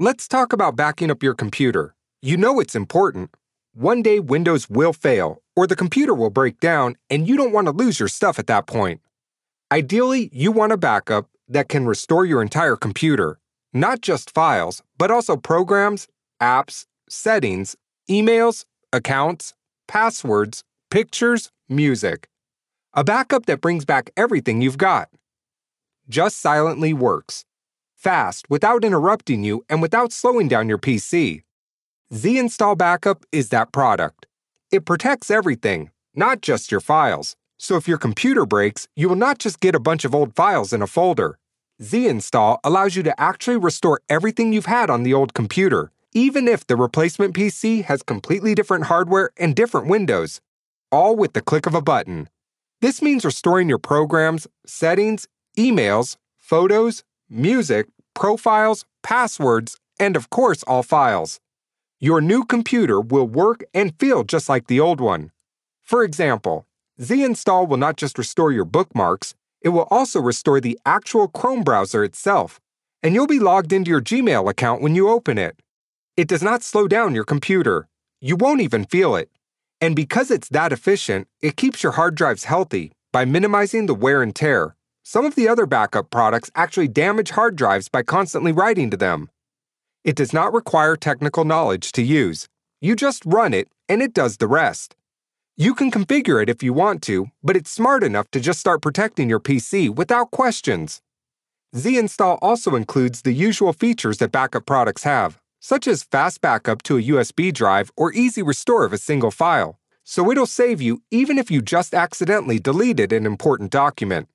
Let's talk about backing up your computer. You know it's important. One day Windows will fail, or the computer will break down, and you don't want to lose your stuff at that point. Ideally, you want a backup that can restore your entire computer, not just files, but also programs, apps, settings, emails, accounts, passwords, pictures, music. A backup that brings back everything you've got. Just Silently works. Fast, without interrupting you, and without slowing down your PC. Zinstall Backup is that product. It protects everything, not just your files. So if your computer breaks, you will not just get a bunch of old files in a folder. Zinstall allows you to actually restore everything you've had on the old computer, even if the replacement PC has completely different hardware and different windows, all with the click of a button. This means restoring your programs, settings, emails, photos, music, profiles, passwords, and of course, all files. Your new computer will work and feel just like the old one. For example, Zinstall will not just restore your bookmarks, it will also restore the actual Chrome browser itself, and you'll be logged into your Gmail account when you open it. It does not slow down your computer. You won't even feel it. And because it's that efficient, it keeps your hard drives healthy by minimizing the wear and tear. Some of the other backup products actually damage hard drives by constantly writing to them. It does not require technical knowledge to use. You just run it, and it does the rest. You can configure it if you want to, but it's smart enough to just start protecting your PC without questions. Zinstall also includes the usual features that backup products have, such as fast backup to a USB drive or easy restore of a single file, so it'll save you even if you just accidentally deleted an important document.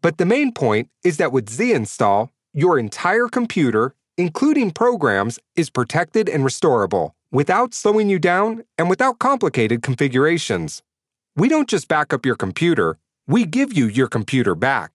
But the main point is that with Zinstall, your entire computer, including programs, is protected and restorable without slowing you down and without complicated configurations. We don't just back up your computer, we give you your computer back.